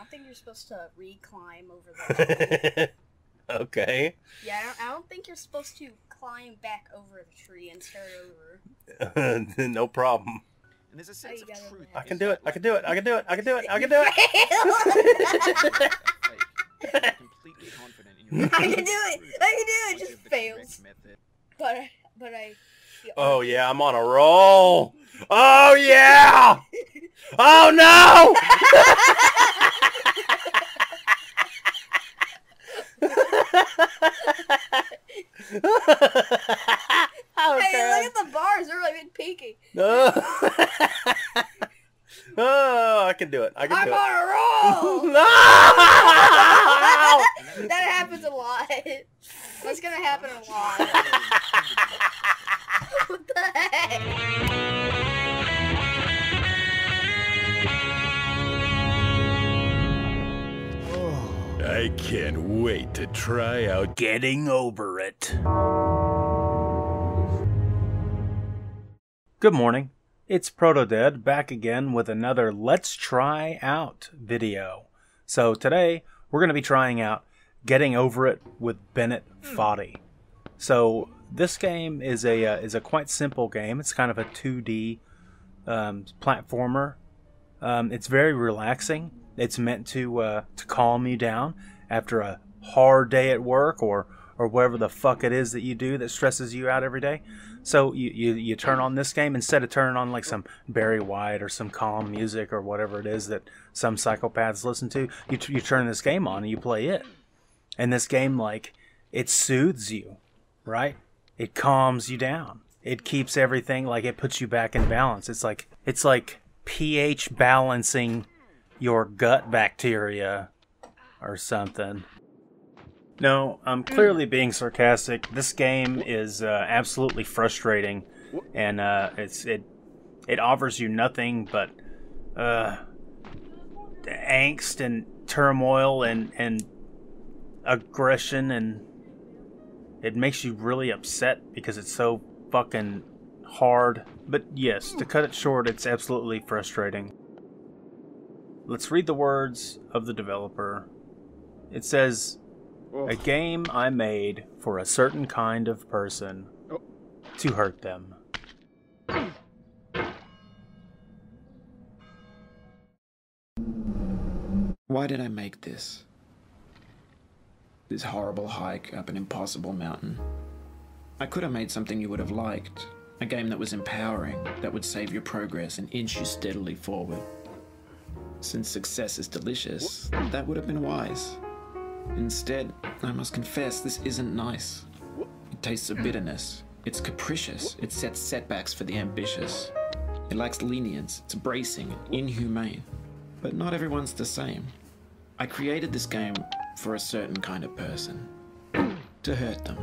don't think you're supposed to reclimb over the. okay. yeah, I don't, I don't think you're supposed to climb back over the tree and start over. no problem. And there's a Oh, sense you of it truth. I can do it. I can do it. I can do it. I can do it. I can do it. Fake. Completely confident in your I can do it. I can do it. It just fails. But but I. Oh yeah, I'm on a roll. Oh yeah. Oh no. Hey, look at the bars. They're like peaking. oh, I can do it. I can I'm do it. on a roll. no! that happens a lot. That's gonna happen a lot. what the heck? Can't wait to try out getting over it. Good morning. It's ProtoDead back again with another Let's Try Out video. So today we're going to be trying out Getting Over It with Bennett Foddy. So this game is a uh, is a quite simple game. It's kind of a 2D um, platformer. Um, it's very relaxing. It's meant to uh, to calm you down after a hard day at work or or whatever the fuck it is that you do that stresses you out every day. So you, you, you turn on this game instead of turning on like some Barry White or some calm music or whatever it is that some psychopaths listen to. You, you turn this game on and you play it. And this game, like, it soothes you, right? It calms you down. It keeps everything like it puts you back in balance. It's like it's like pH balancing your gut bacteria or something. No, I'm clearly being sarcastic. This game is uh, absolutely frustrating, and uh, it's it it offers you nothing but uh, angst and turmoil and and aggression, and it makes you really upset because it's so fucking hard. But yes, to cut it short, it's absolutely frustrating. Let's read the words of the developer. It says. A game I made for a certain kind of person Oh. to hurt them. Why did I make this? This horrible hike up an impossible mountain. I could have made something you would have liked. A game that was empowering, that would save your progress and inch you steadily forward. Since success is delicious, that would have been wise. Instead, I must confess this isn't nice. It tastes of bitterness. It's capricious. It sets setbacks for the ambitious. It lacks lenience. It's bracing and inhumane. But not everyone's the same. I created this game for a certain kind of person. To hurt them.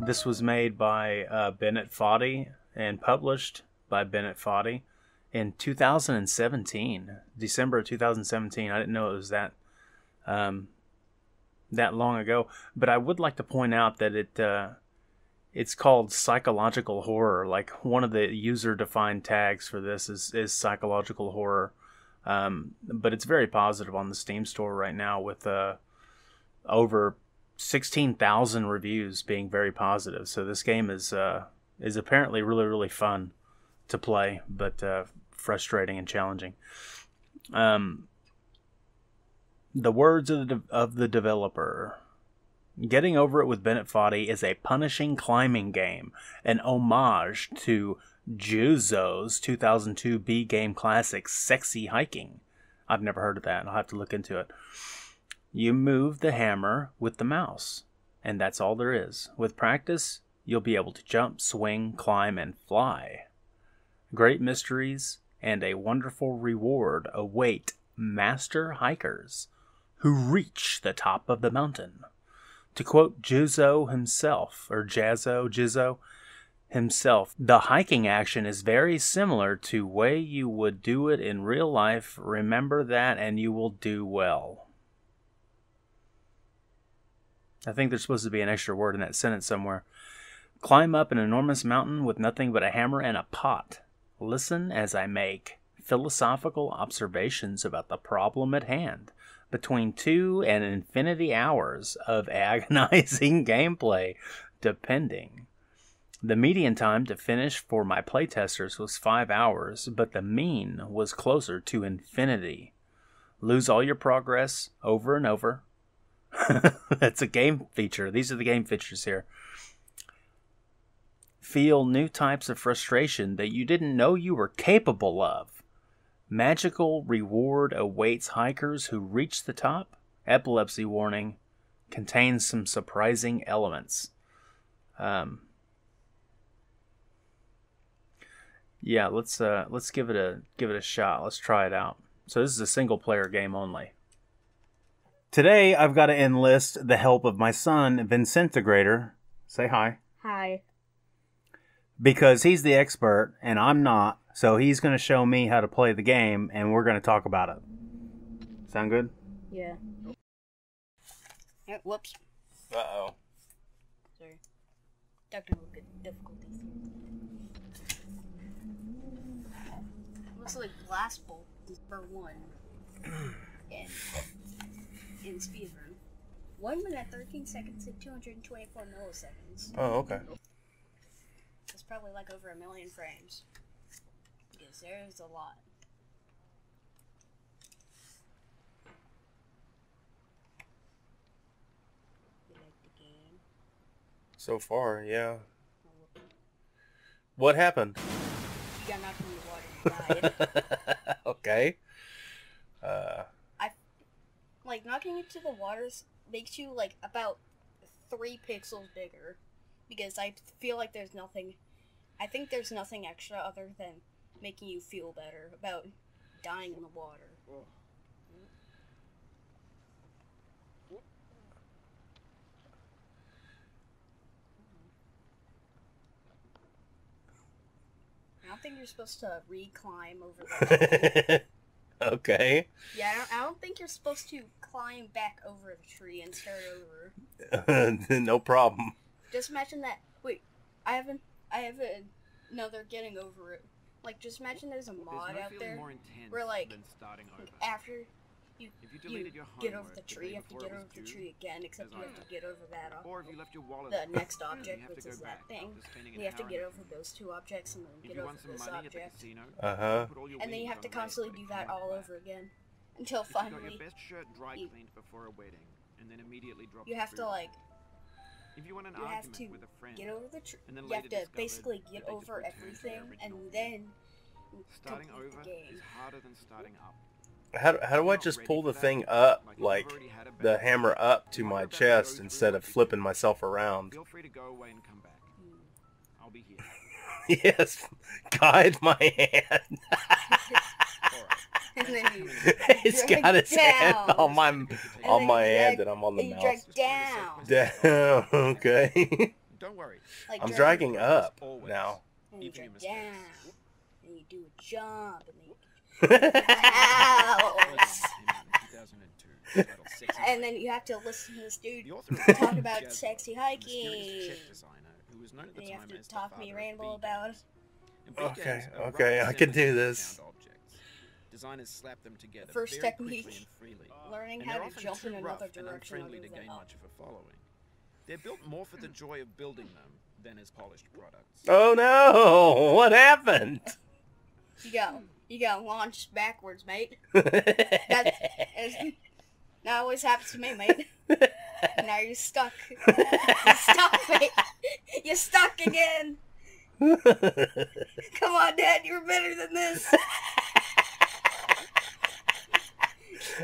This was made by uh, Bennett Foddy and published by Bennett Foddy in 2017, December of 2017. I didn't know it was that um, that long ago, but I would like to point out that it uh, it's called psychological horror. Like one of the user-defined tags for this is is psychological horror, um, but it's very positive on the Steam store right now with uh, over 16,000 reviews being very positive. So this game is uh, is apparently really really fun to play, but uh, frustrating and challenging. Um, the words of the, de- of the developer. Getting Over It with Bennett Foddy is a punishing climbing game, an homage to Juzo's 2002 B game classic Sexy Hiking. I've never heard of that. I'll have to look into it. You move the hammer with the mouse, and that's all there is. With practice, you'll be able to jump, swing, climb, and fly. Great mysteries and a wonderful reward await master hikers who reach the top of the mountain. To quote Juzo himself, or Jazzo, Jizzo himself, the hiking action is very similar to way you would do it in real life. Remember that and you will do well. I think there's supposed to be an extra word in that sentence somewhere. Climb up an enormous mountain with nothing but a hammer and a pot. Listen as I make philosophical observations about the problem at hand between two and infinity hours of agonizing gameplay, depending. The median time to finish for my playtesters was five hours, but the mean was closer to infinity. Lose all your progress over and over. That's a game feature. These are the game features here. Feel new types of frustration that you didn't know you were capable of. Magical reward awaits hikers who reach the top. Epilepsy warning contains some surprising elements. Um, yeah, let's uh, let's give it a give it a shot. Let's try it out. So this is a single player game only. Today I've got to enlist the help of my son Vincentagrator. Say hi. Hi. Because he's the expert and I'm not. So he's going to show me how to play the game and we're going to talk about it. Sound good? Yeah. Whoops. Uh oh. Sorry. Technical good difficulties. Looks like Blast Bolt is per one. in, in speedrun. 1 minute 13 seconds and 224 milliseconds. Oh, okay. Probably like over a million frames. Because there's a lot. You like the game? So far, yeah. What happened? You got knocked the water okay. Uh, like knocking into the waters makes you like about three pixels bigger because I feel like there's nothing I think there's nothing extra other than making you feel better about dying in the water. I don't think you're supposed to re-climb over the okay. Yeah, I don't, I don't think you're supposed to climb back over the tree and start over. no problem. Just imagine that. Wait, I haven't. I have a, another getting over it. Like, just imagine there's a There's mod no out there. more intense where, like, than starting over. After you If you you deleted your get over the the tree, day you have to get over was the tree again. Except you have to get over that. uh, Or if you left your wallet the next object, which is that thing. after You have to get over those two objects and then If get you over this money at the object, casino, Uh-huh. put all your and then you have to on a race, constantly do that all over again until If you got finally your best shirt dry you- cleaned before a wedding, and then immediately drop you have to like If you want an you have to with a friend, get over the tree. and then You have to basically get over returned to their everything and original then starting over the game. is harder than starting up. How, how do I just pull the thing up, like the hammer up to my chest instead of flipping myself around? Feel free to go away and come back. I'll be here. Yes, guide my hand. And then you, it's drag got its hand on my And on my you hand, drag- and I'm on the and you mouse. drag down. Down. Okay. Don't worry. Like I'm drag- dragging up Always. now. And you drag down. And you do a jump. And then you Ow! And then you have to listen to this dude The author of talk about sexy Bob, the mysterious hiking. who was known And you have to as the talk me father ramble about games. In B Okay, okay, I can do this. Found objects. Designers slap them together First very technique, quickly and freely. Uh, learning And how to jump too in another rough and direction unfriendly other to than gain much of a following. They're built more for the joy of building them than as polished products. Oh no! What happened? You got you got launched backwards, mate. That is, that always happens to me, mate. Now you're stuck. You're stuck, mate. You're stuck again. Come on, Dad. You're better than this.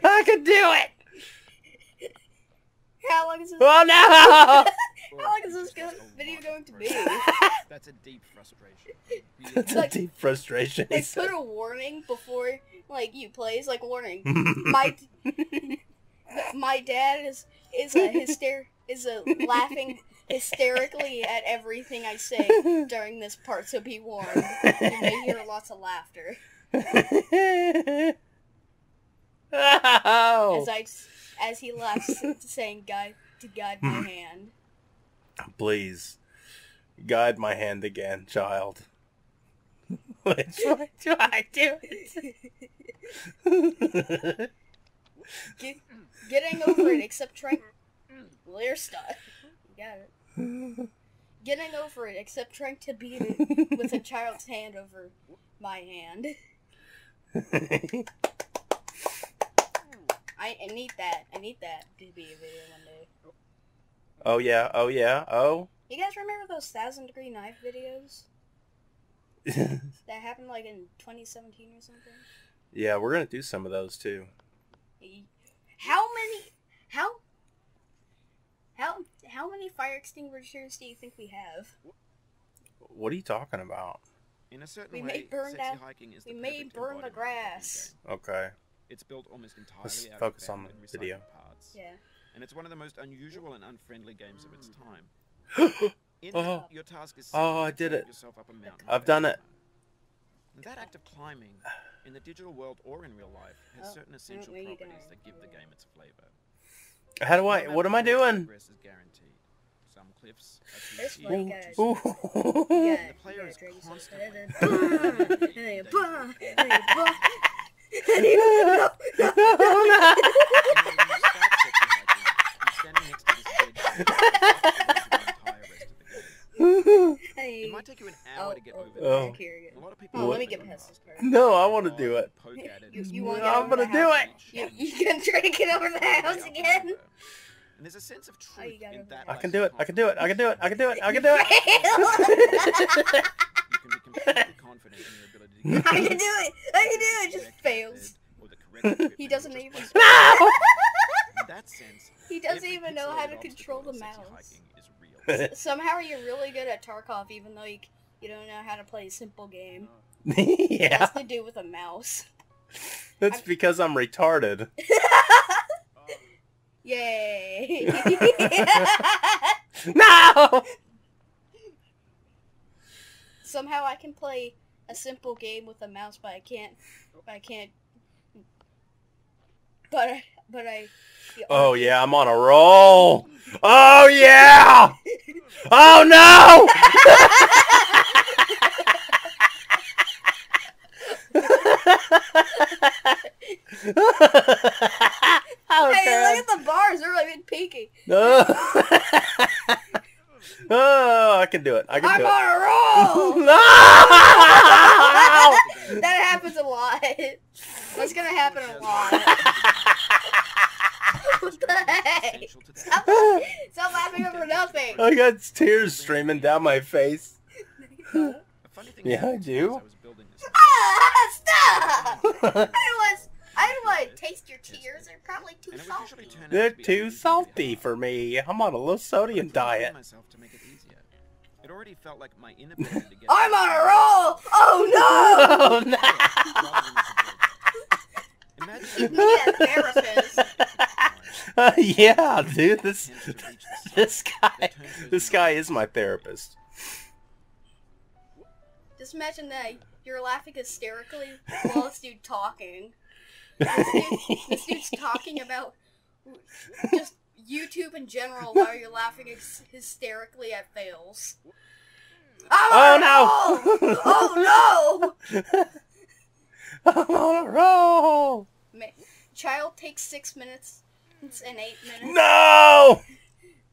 I can do it! How long is this? Oh no! How long is this go- video going to be? That's a deep frustration. That's a deep frustration. he Like said. put a warning before like you play. plays like warning. My my dad is is a hyster is a laughing hysterically at everything I say during this part, so be warned. You may hear lots of laughter oh. as I as he laughs, saying "God to guide my hmm. hand." Please, guide my hand again, child. Which way do I do it? Get, getting over it, except trying. You're. You got it. Getting over it, except trying to beat it with a child's hand over my hand. I, I need that. I need that to be a video one day. oh yeah, oh yeah, oh. You guys remember those thousand degree knife videos that happened like in 2017 or something? yeah, we're gonna do some of those too. How many? How? How? How many fire extinguishers do you think we have? What are you talking about? In a certain We way, may burn sexy down- hiking is we the may burn the grass. game. Okay. It's built almost entirely Let's out focus of on the video. parts. Yeah. And it's one of the most unusual and unfriendly games of its time. In Oh. it, your task is Oh, I did it. Yourself up a mountain I've done it. And that act of climbing, in the digital world or in real life, has Oh, certain essential properties going? that give the game its flavor. How do I? What am I matter how much doing? progress is guaranteed. Some cliffs are too This steep, way, too guys. Ooh. steep. Yeah. The player is constantly Hey, hey. And when you start sexy hiking, you're standing next to this bridge that blocks the entire rest of the game. Hey. It might take you an hour Oh, to get oh, over Oh. there. okay, A lot of people Oh, let me get past this part. No, I want to do it. Poke at it You, you want I'm gonna do it. You, you can try to get over the house again? And there's a sense of Oh, truth got in that. I can do it. I can do it. I can do it. I can do it. I can do it. You can be completely confident in your ability to I can do it! I can do it! It just fails. Or the correct equipment, He doesn't even. No! In sense, He doesn't even know how to control the mouse. sexy hiking. Somehow you're really good at Tarkov, even though you, you don't know how to play a simple game. It yeah, has to do with a mouse. that's because I'm retarded. Yay! No! Somehow I can play a simple game with a mouse, but I can't. But I can't. But I. But I. Oh yeah, I'm on a roll. Oh yeah! Oh no! oh, Hey, look at the bars. They're like peaking. No. Oh, I can do it. I can I'm do it. on a roll. No! that happens a lot. That's gonna happen a lot. what the heck? Essential to that. Stop, stop laughing over nothing. I got tears streaming down my face. A funny thing Yeah, I do. as I was building this Ah, stop! I don't want. I don't want to taste your tears. They're probably too and it would salty. usually turn out They're to too salty hard. for me. I'm on a low sodium But I tried to diet. myself to make it already felt like my inability to get I'm on a roll. Oh Oh no! Imagine You a therapist. Uh, yeah, dude, this this guy this guy is my therapist. Just imagine that you're laughing hysterically while this dude talking. This, dude, this dude's talking about just YouTube in general while you're laughing hysterically at fails. Oh, no! roll! Oh no! I'm on a roll. Child takes six minutes and eight minutes. No!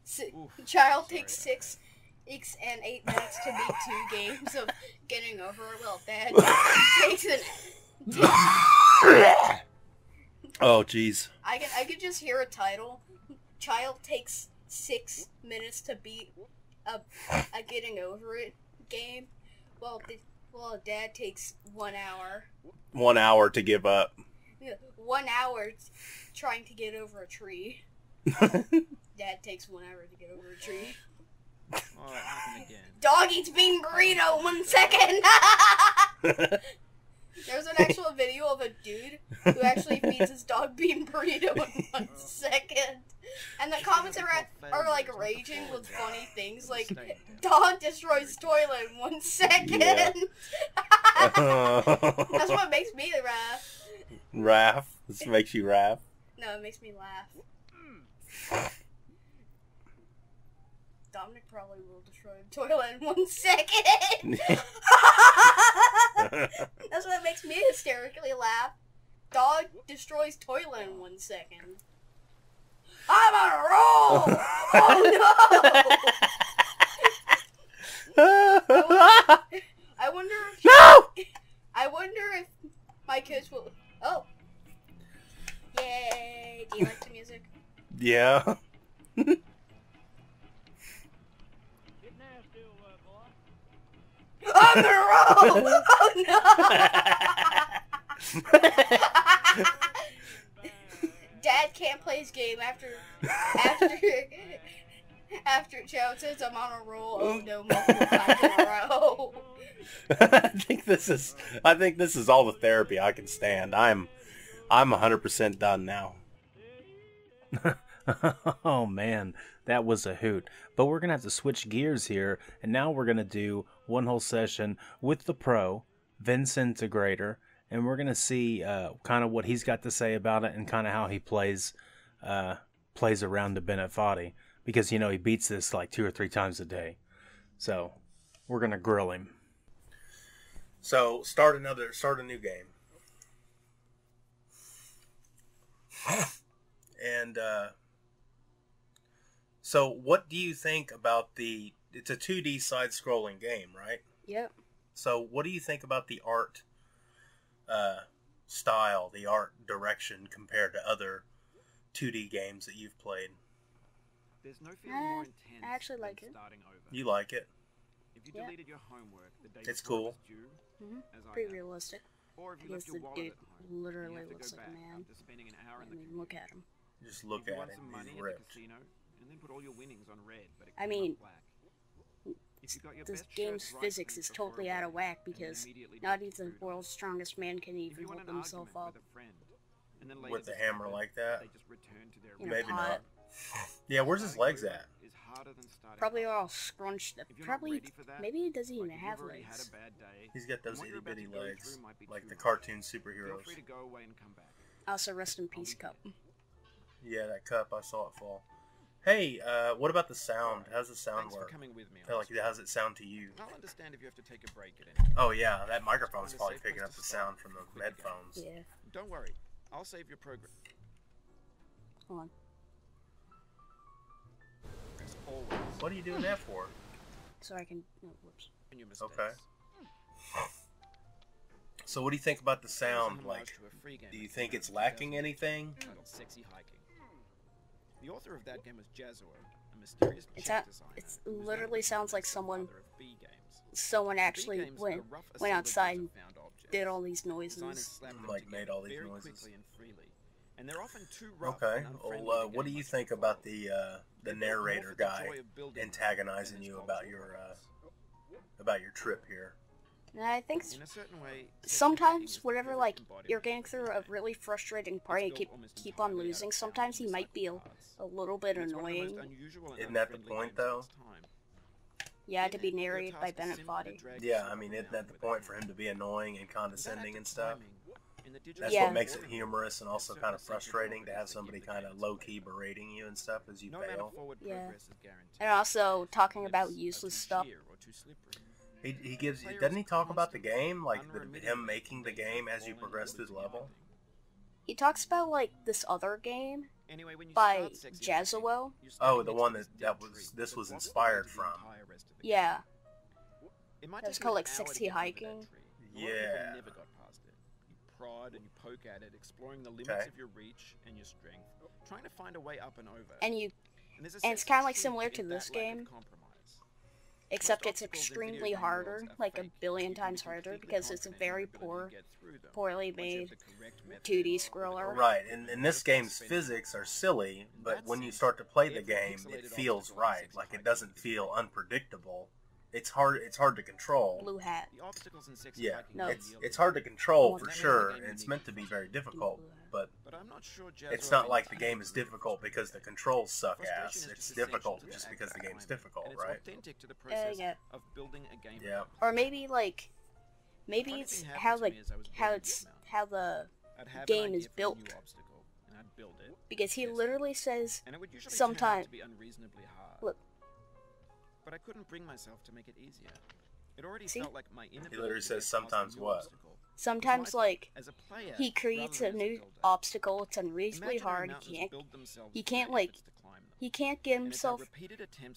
Si- Oof, child sorry takes six six and eight minutes to beat two games of getting over a Well, dad takes an. Oh jeez. I can I could just hear a title. Child takes six minutes to beat a, a getting over it game. Well, the, well, dad takes one hour. One hour to give up. Yeah, One hour trying to get over a tree. Dad takes one hour to get over a tree. Oh, it happened again. Dog eats bean burrito. One second. There's an actual video of a dude who actually feeds his dog bean burrito in one second, and the comments are are like raging with funny things like dog destroys toilet in one second. Yeah. That's what makes me laugh. Raph. This makes you laugh. No, it makes me laugh. Hmm. Dominic probably will destroy a toilet in one second. That's what makes me hysterically laugh. Dog destroys toilet in one second. I'm on a roll! oh no! I wonder if no! I wonder if my kids will. Oh, yay! Do you like the music? Yeah. On the roll! Oh no! Dad can't play his game after after after Chow says I'm on a roll. Oh no, multiple times in a row. I think this is I think this is all the therapy I can stand. I'm I'm 100% done now. oh man, that was a hoot. But we're gonna have to switch gears here, and now we're gonna do one whole session with the pro, Vince Integrator, and we're gonna see uh, kind of what he's got to say about it and kind of how he plays uh, plays around the Bennett Foddy because you know he beats this like two or three times a day. So we're gonna grill him. So start another start a new game. and uh, so what do you think about the it's a 2D side scrolling game, right? Yep. So what do you think about the art uh, style, the art direction compared to other 2D games that you've played? There's no feeling more Uh, intense I actually than like it. starting over. You like it? If you Yeah. deleted your homework the day It's cool. was due, Mhm. Pretty realistic. or if you Because left your wallet dude home, and you literally looks like a man. after spending an hour I in the mean, look at him. Just look you at won him. some He's money at the casino, and then put all your winnings on red, but it I mean, black. If you got your This best game's shirts physics is totally out of whack because not even the world's strongest man can even hold an himself argument up. with a friend, and then With the hammer discovered like that? They just returned to their Maybe pot. not. Yeah, where's his legs at? is harder than starting Probably all scrunched up. If you're not Probably, that, maybe he doesn't like even if have you've already had legs. day, He's got those itty bitty legs, through might be like the cartoon Feel superheroes. free to go away and come back. Also, rest in peace, Cup. Yeah, that cup, I saw it fall. Hey, uh, what about the sound? How's the sound Thanks for work? coming with me. Feel like Oscar. how's it sound to you? I'll understand if you have to take a break at any. Oh yeah, that microphone's Find probably picking up the sound from the headphones. Yeah. Don't worry, I'll save your progress. Hold on. What are you doing that for? So I can. No, whoops. in your mistakes. Okay. So what do you think about the This is a sound? Like, to a free game do you think it's out in lacking 2000 anything? Titled Sexy Hiking. The author of that game was Jazzuo, a mysterious It's chip a- designer it's literally sounds like someone- father of bee games. Someone actually went went outside and found did all these noises. Like, made all these noises. and freely. And they're often too rough Okay. and Well, uh, what do you think to about the uh, the They're built more narrator the guy joy of building antagonizing you about your uh, about your trip here? And I think In a certain way, sometimes is the whenever like you're of getting through a really frustrating It's part and keep keep on entirely out of losing, sometimes he might be a, a little bit It's one of the most annoying. Isn't that the point, though? Yeah, to be narrated by Bennett simply to Foddy. Yeah, I mean, isn't that the point for him to be annoying and And condescending and stuff? climbing in the digital That's Yeah. what makes it humorous and also kind of frustrating to have somebody kind of low key berating you and stuff as you No fail. forward Yeah. progress is guaranteed. And also talking about useless stuff. Sheer or too slippery. He, he gives Player doesn't he talk about the game like the, him making the game as you progress or through the level? He talks about like this other game Anyway, when you by start Jazzuo. Oh, the one that- that was- this was inspired way to the from. entire rest of the Yeah, It might That was take you called, like, hour to Sexy get over that Hiking. tree. A lot of people Yeah. never got past it. You prod and you poke at it, exploring the limits Okay. of your reach and your strength, trying to find a way up and over. and you And, and it's kinda like similar to this that of game. Compromise. except it's obstacles in video extremely harder, like a billion You can be times harder because it's a confident in your very poor, get through them. poorly Once you have made the correct method 2D with scroller. Right, and, and this game's physics are silly, but when you start to play the game, it feels right. Like it doesn't feel unpredictable. It's hard. It's hard to control. blue hat. The obstacles in Sexy Yeah, No. it's it's hard to control for that makes the sure, and it's meant to be very difficult. But But I'm not sure it's not like the game is difficult because the controls suck ass. It's difficult just because the of game's difficult, it's right? authentic to the process yeah. of building a game. Yeah. Or maybe like, maybe it's how happened like me as I was how it's how the game is idea for a new built. and I'd build it, because he test literally says and it would usually turn sometime- out to be unreasonably hard. Look. But I couldn't bring myself to make it easier. It already See? felt like my inability literally says sometimes what? obstacle was Sometimes like as a player, he creates a rather than as new builder. obstacle. It's unreasonably hard. He can't build he can't, like, to climb he can't get And it's our himself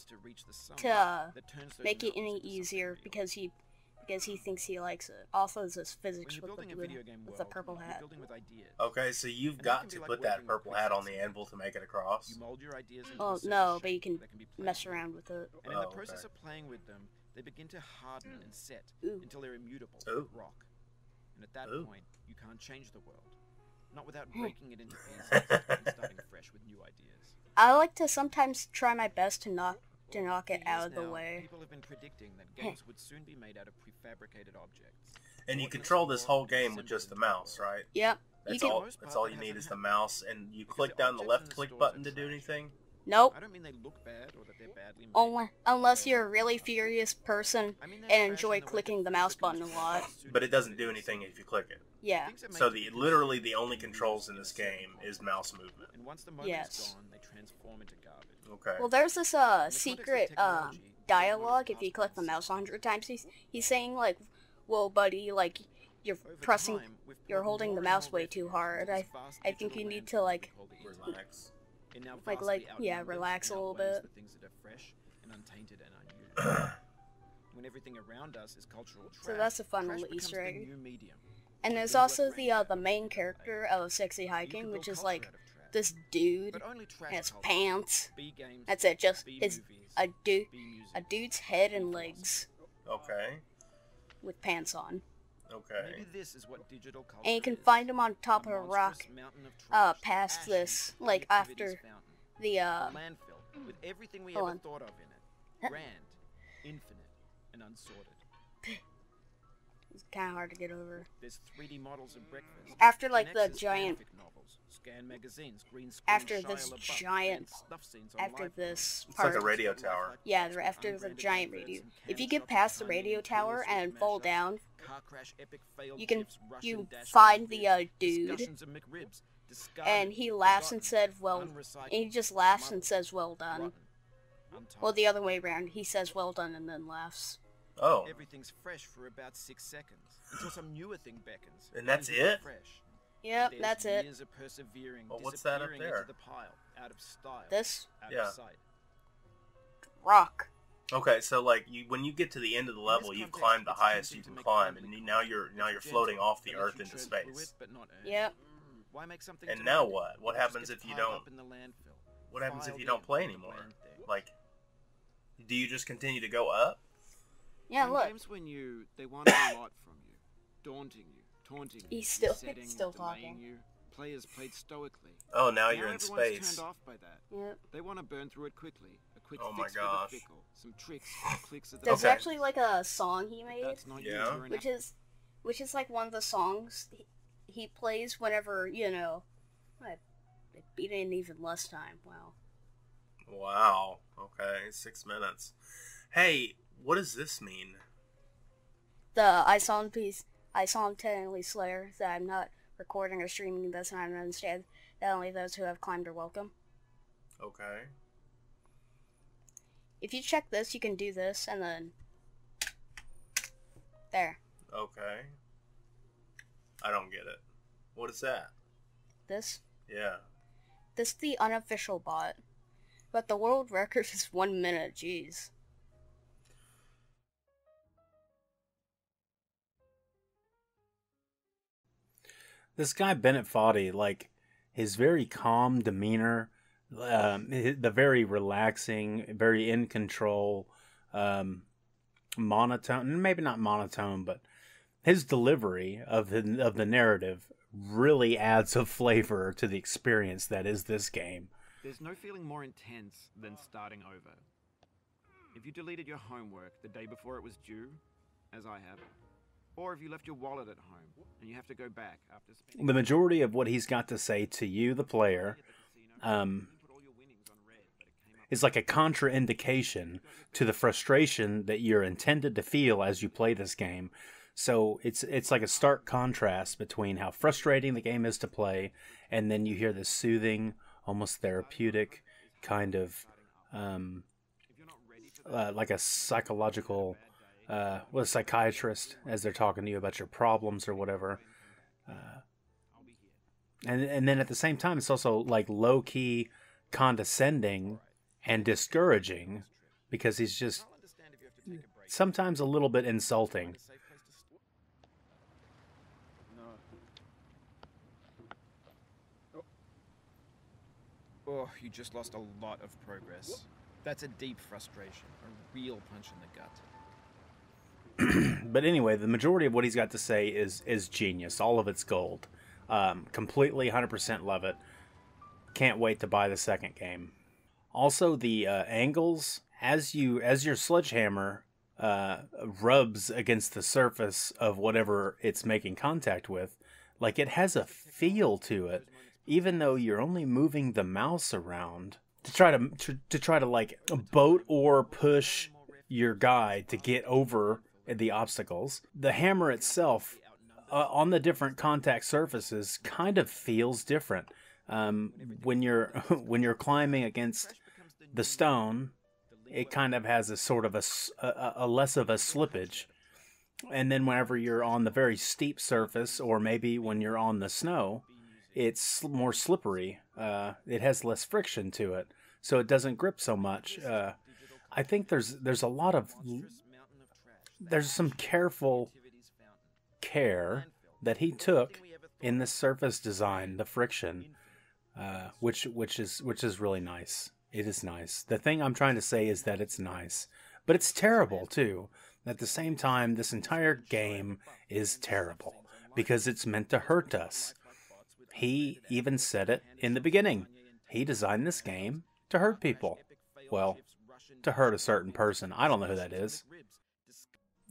to reach the summit to uh, that turns make it any easier because he because he thinks he likes it. Also, this physics you're with the a blue, video game with the purple hat. with ideas. Okay, so you've And got to like put that purple hat on the anvil to make it across. You mold your ideas into Oh no, but you can can mess around with it. And in the Oh, process of playing with them, they begin to harden and set until they're immutable rock. And at that Ooh. point, you can't change the world. Not without Hmm. breaking it into pieces and starting fresh with new ideas. I like to sometimes try my best to knock to knock it out years of the now, way. People have been predicting that games would soon be made out of prefabricated objects. and you control this whole game with just the mouse, right? Yep. That's all. That's all you need is the mouse, and you click down the left click button to do anything. Nope. I don't mean they look bad or that they're badly made. Only unless you're a really furious person I mean, and enjoy the clicking the mouse button a lot. But it doesn't do anything if you click it. Yeah. So the literally the only controls in this game is mouse movement. And once the moment's Yes. gone, they transform into garbage. Okay. Well, there's this uh In the context of secret um dialogue. If you click the mouse a hundred times, he's he's saying like, "Whoa, buddy, like you're Over pressing, time, you're holding the mouse way too hard." I I think you need to like we call the internet. Relax. It now like- like, yeah, relax a little bit. The things that are fresh and untainted and unused. when everything around us is cultural trash, So that's a fun trash little becomes Easter the egg. new medium. And there's Things also the uh, the main character of Sexy Hiking, which is like out of trash. this dude But only trash has pants. Games, That's it. Just B his movies, a dude a dude's head and legs Okay. with pants on, Okay. Maybe this is what digital culture and you can is. find him on top of a rock. mountain of uh, past ash this, like, after fountain. The uh, landfill with everything we ever thought of in it. Grand, infinite, and unsorted. it's kind of hard to get over. There's 3D models of breakfast. After, like, the giant- novels, scan magazines, green screen After Shia this LaBeouf, giant- and scenes After live this It's like part, a radio tower. yeah, the- after the giant radio. If you get past the radio tower and fall down, car crash epic you can tips, you find the uh, dude, discussions of McRibs, discarded, and he laughs and forgotten, said, "Well," and he just laughs and says, "Well done." Well, the other way around. He says, "Well done," and then laughs. Oh. Everything's fresh for about six seconds until some newer thing beckons. And that's it? Fresh. Yep, There's that's it. Years of persevering, Well, what's that up there? The pile, out of style. This out Yeah. Of sight. rock. Okay, so like you, when you get to the end of the level, you've climbed the highest you can climb, public and now you're now you're floating off the earth into space. But. Yep. Mm, why make something And now what? What happens if you don't- in the landfill, What happens if you don't play anymore? Like, do you just continue to go up? Yeah, When look. Games when you they want a lot from you, daunting you, taunting you, He's still- besetting, still talking. You. Players played stoically. Oh, now Now you're in space. turned off by that. Yep. They want to burn through it quickly. A quick Oh my fix gosh. for the fickle. Some tricks, clicks of the There's Okay. actually like a song he made, That's not Yeah. which is, which is like one of the songs he, he plays whenever you know. I, I beat it in even less time. Wow. Wow. Okay, six minutes. Hey, what does this mean? The I saw him piece. I saw him technically Slayer. That I'm not recording or streaming this, and I don't understand that only those who have climbed are welcome. Okay. If you check this, you can do this, and then there. Okay. I don't get it. What is that? This Yeah. this the unofficial bot, but the world record is one minute. Jeez. This guy Bennett Foddy, like his very calm demeanor, um, the very relaxing, very in control, um, monotone. Maybe not monotone, but his delivery of the of the narrative really adds a flavor to the experience that is this game. There's no feeling more intense than starting over. If you deleted your homework the day before it was due, as I have, or if you left your wallet at home and you have to go back after spending The majority of what he's got to say to you, the player, um, is like a contraindication to the frustration that you're intended to feel as you play this game. So it's it's like a stark contrast between how frustrating the game is to play, and then you hear this soothing, almost therapeutic kind of um, uh, like a psychological uh, with a psychiatrist as they're talking to you about your problems or whatever. Uh, and and then at the same time, it's also like low key condescending and discouraging because he's just sometimes a little bit insulting. Oh, you just lost a lot of progress. That's a deep frustration, a real punch in the gut. but anyway, the majority of what he's got to say is is genius. All of it's gold. Um, completely, hundred percent love it. Can't wait to buy the second game. Also, the uh, angles as you as your sledgehammer uh, rubs against the surface of whatever it's making contact with, like it has a feel to it, even though you're only moving the mouse around to try to to, to try to like boat or push your guy to get over the obstacles. The hammer itself uh, on the different contact surfaces kind of feels different. Um, when you're when you're climbing against the stone, it kind of has a sort of a, a, a less of a slippage. And then whenever you're on the very steep surface, or maybe when you're on the snow, it's more slippery. Uh, it has less friction to it, so it doesn't grip so much. Uh, I think there's there's a lot of there's some careful care that he took in the surface design, the friction, uh, which which is which is really nice. It is nice. The thing I'm trying to say is that it's nice, but it's terrible too. At the same time, this entire game is terrible because it's meant to hurt us. He even said it in the beginning. He designed this game to hurt people. Well, to hurt a certain person. I don't know who that is.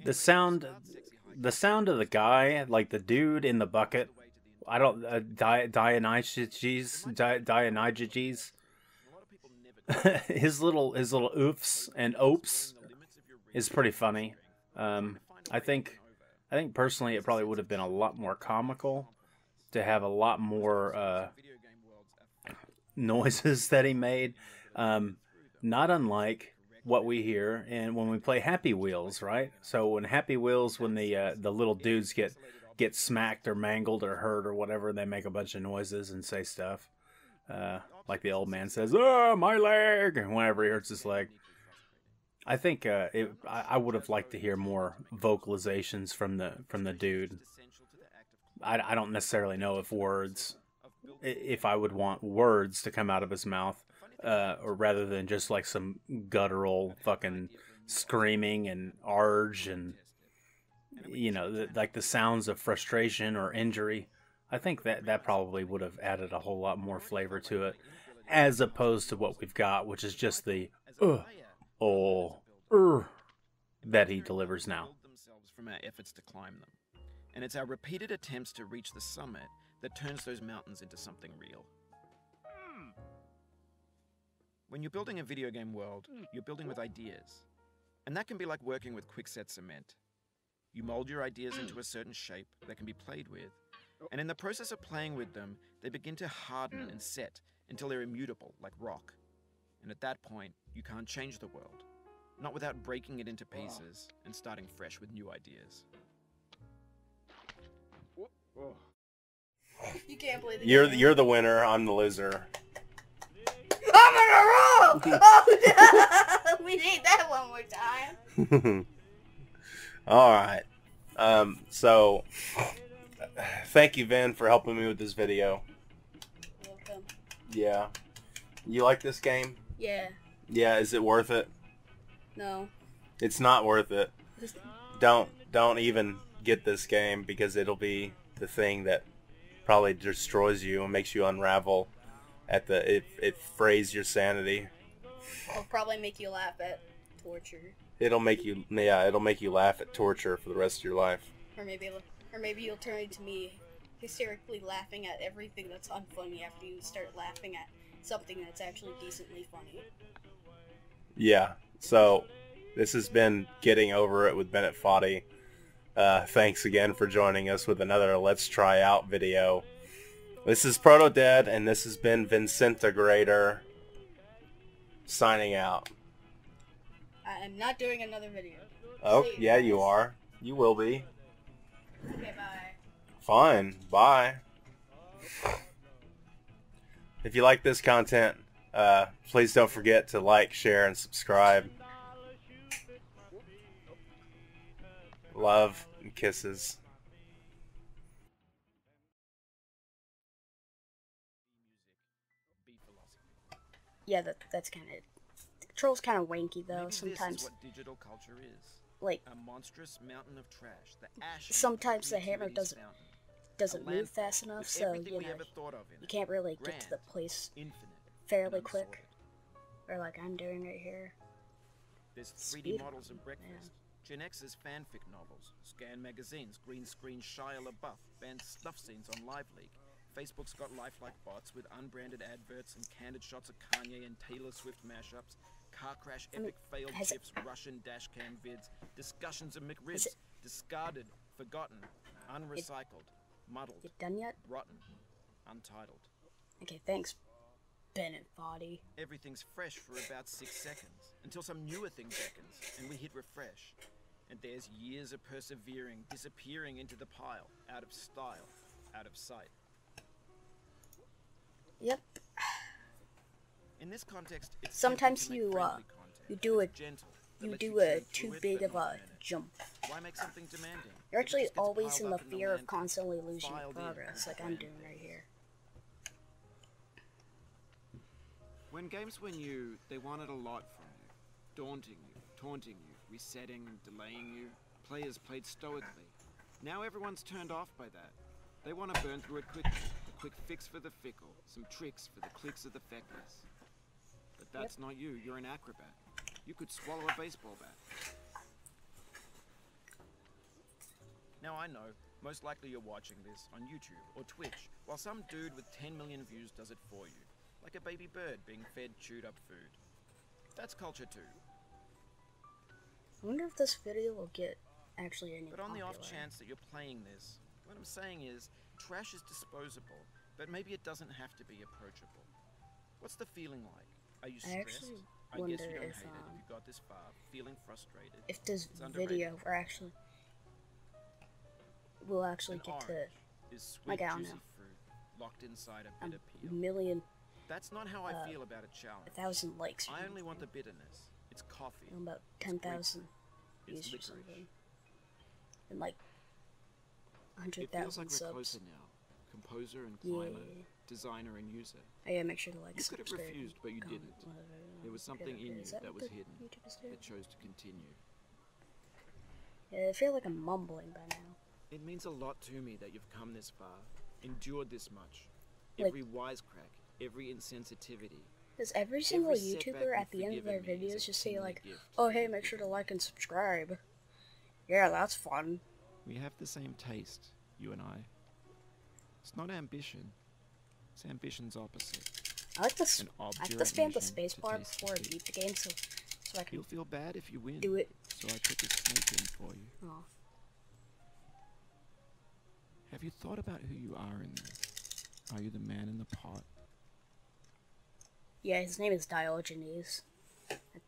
The sound the sound of the guy, like the dude in the bucket, I don't uh, Di- his little his little oofs and opes is pretty funny. Um, I think I think personally it probably would have been a lot more comical to have a lot more uh, noises that he made. Um, not unlike what we hear and when we play Happy Wheels, right? So when Happy Wheels, when the uh, the little dudes get get smacked or mangled or hurt or whatever, they make a bunch of noises and say stuff. Uh, like the old man says, "Oh, my leg!" whenever he hurts his leg. I think uh, it, I, I would have liked to hear more vocalizations from the from the dude. I, I don't necessarily know if words, if I would want words to come out of his mouth, uh, or rather than just like some guttural fucking screaming and arge and you know the, like the sounds of frustration or injury. I think that that probably would have added a whole lot more flavor to it, as opposed to what we've got, which is just the uh, oh uh, that he delivers now. From our efforts to climb them, and it's our repeated attempts to reach the summit that turns those mountains into something real. When you're building a video game world, hmm. you're building with ideas. And that can be like working with quickset cement. You mold your ideas hmm. into a certain shape that can be played with, oh. and in the process of playing with them, they begin to harden hmm. and set until they're immutable, like rock. And at that point, you can't change the world, not without breaking it into pieces and starting fresh with new ideas. You can't play the You're game. you're the winner. I'm the loser. I'm on a roll! oh no! We need that one more time. All right. Um, so, thank you, Vin, for helping me with this video. Welcome. Yeah. You like this game? Yeah. Yeah. Is it worth it? No. It's not worth it. Don't don't even get this game because it'll be the thing that probably destroys you and makes you unravel. At the it it frays your sanity. I'll probably make you laugh at torture, It'll make you yeah. It'll make you laugh at torture for the rest of your life. or maybe, or maybe you'll turn into me, hysterically laughing at everything that's unfunny after you start laughing at something that's actually decently funny. Yeah. So this has been getting over it with Bennett Foddy. Uh, thanks again for joining us with another Let's Try Out video. This is Proto Dead, and this has been Vincentagrator signing out. I, am not doing another video. Oh, you yeah, you are. You will be. Okay, bye. Fine. Bye. If you like this content, uh, please don't forget to like, share, and subscribe. Love and kisses. Yeah, that that's kind of. Control's kind of wanky though. Maybe Sometimes, this is what digital culture is. like, A monstrous mountain of trash. The ash. Sometimes the hammer doesn't- doesn't move fast enough, so you know you can't really get to the place Infinite. fairly quick, or like I'm doing right here. There's 3D Speed models run, breakfast. Gen X's fanfic novels, scan magazines, green screen Shia LaBeouf, banned stuff scenes on Live Leak. Facebook's got lifelike bots with unbranded adverts and candid shots of Kanye and Taylor Swift mashups, car crash, I mean, epic failed has it- chips, Russian dashcam vids, discussions of McRibs, discarded, forgotten, unrecycled, muddled, You done yet? rotten, untitled. Okay, thanks, Bennett Foddy. Everything's fresh for about six seconds until some newer thing beckons and we hit refresh. And there's years of persevering disappearing into the pile, out of style, out of sight. Yep. In this context, it's Sometimes tempting to make you, uh, you do a- You do a too big of a jump. Why make something demanding? You're actually always in the fear of constantly losing progress, like I'm doing right here. When games were new, they wanted a lot from you. Daunting you, taunting you, resetting, delaying you. Players played stoically. Now everyone's turned off by that. They want to burn through it quickly. Quick fix for the fickle. Some tricks for the clicks of the feckless. But that's not you. You're an acrobat. You could swallow a baseball bat. Now I know, most likely you're watching this on YouTube or Twitch, while some dude with 10 million views does it for you, like a baby bird being fed chewed up food. That's culture too. I wonder if this video will get actually any But on the off chance that you're playing this, what I'm saying is, trash is disposable, but maybe it doesn't have to be approachable. What's the feeling like? Are you I stressed? actually I guess you wonder don't if, hate it um, if you got this far, feeling frustrated. if this video or actually we'll actually An get to is sweet, like, I don't juicy know. fruit, locked inside a a peel. million, That's not how I uh, feel about a challenge. a thousand likes. I only want the bitterness. It's coffee. About ten thousand views or something, and like It feels like we're subs. closer now. Composer and Yeah. climber, designer and user. I gotta make sure to like. You could have refused, but you didn't. There was something in you Is that was hidden. It chose to continue. Yeah, I feel like I'm mumbling by now. It means a lot to me that you've come this far, endured this much. Like- Every wisecrack, every insensitivity. Does every single Every YouTuber at the end of their forgiven me is videos just say like. "Oh hey, make sure to like and subscribe"? Yeah, that's fun. We have the same taste, you and I. It's not ambition. It's ambition's opposite. I like this. I have to spam the mission space to bar before I beat the game, so so I can You'll feel bad if you win. do it. So I put the snake in for you. Oh, Have you thought about who you are in this? Are you the man in the pot? yeah, his name is Diogenes.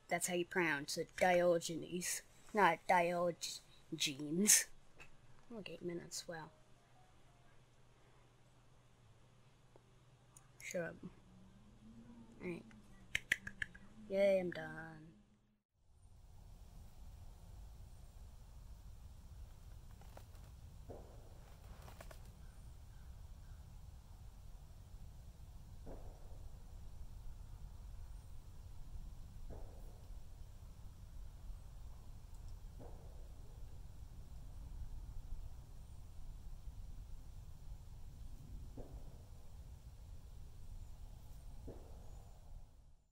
That's how you pronounce it, Diogenes, not Diogenes. Look, eight minutes. Wow. Shut up. Alright. Yay, I'm done.